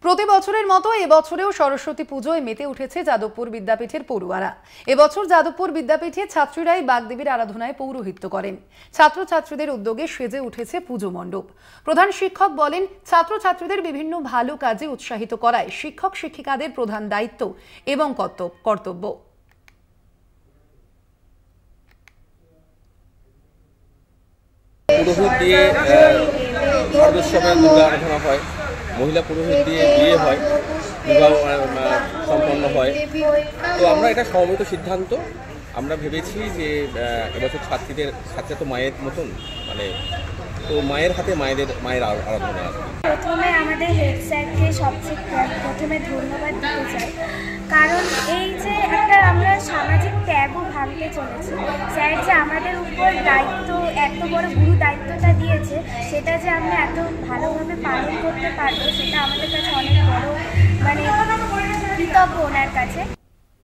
প্রতি বছরের মতো এবছরেও সরস্বতী পুজোয় মেতে উঠেছে যাদবপুর বিদ্যাপীঠের পড়ুয়ারা। এবছর যাদবপুর বিদ্যাপীঠে ছাত্রীরাই বাগদেবীর আরাধনায় পৌরোহিত্য করেন। ছাত্রছাত্রীদের উদ্যোগে সেজে উঠেছে পুজো মণ্ডপ। প্রধান শিক্ষক বলেন, ছাত্রছাত্রীদের বিভিন্ন ভালো কাজে উৎসাহিত করায় শিক্ষক শিক্ষিকাদের প্রধান দায়িত্ব এবং কর্তব- কর্তব্য। পুরোহিত দিয়ে দুর্গা আরাধনা হয়। মহিলা পুরুষের দিয়ে বিয়ে হয়, বিবাহ সম্পন্ন হয়। তো আমরা এটা সমবেত সিদ্ধান্ত। আমরা ভেবেছি যে এবছর ছাত্রীদের ছাত্রী তো মায়ের মতন মানে তো মায়ের হাতে মায়েদের, মায়ের আরা- আরাধনা প্রথমে আমাদের হেড স্যারকে সবচেয়ে প্রথমে ধন্যবাদ দিতে চাই। কারণ এই যে একটা আমরা সামাজিক ত্যাগও ভাঙতে চলেছি, স্যার যে আমাদের উপর দায়িত্ব, এত বড় গুরু দায়িত্বটা দিয়েছে সেটা যে আমরা এত ভালোভাবে পালন করতে পারব সেটা আমাদের কাছে অনেক বড় মানে কৃতজ্ঞ ওনার কাছে।